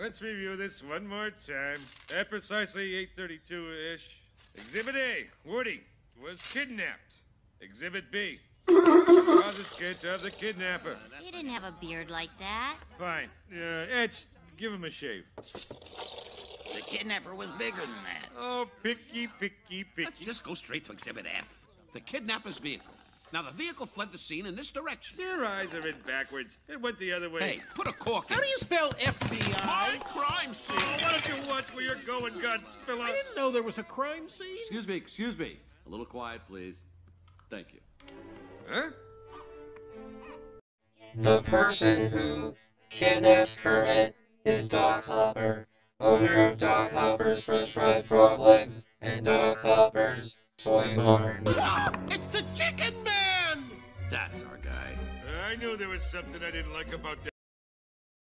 let's review this one more time. At precisely 8.32-ish, Exhibit A, Woody, was kidnapped. Exhibit B, closet sketch of the kidnapper. He didn't have a beard like that. Fine. Uh, Etch, give him a shave. The kidnapper was bigger than that. Oh, picky, picky, Let's picky. just go straight to Exhibit F. The kidnapper's vehicle. Now, the vehicle fled the scene in this direction. Your eyes are in backwards. It went the other way. Hey, put a cork in. How do you spell FBI? High crime scene. Oh, why don't you watch where you're going, Godspiller? I didn't know there was a crime scene. Excuse me, excuse me. A little quiet, please. Thank you. Huh? The person who kidnapped Kermit is Doc Hopper, owner of Doc Hopper's French fried frog legs and Doc Hopper's toy barn. Ah, it's the Chicken Man! That's our guy. I knew there was something I didn't like about that.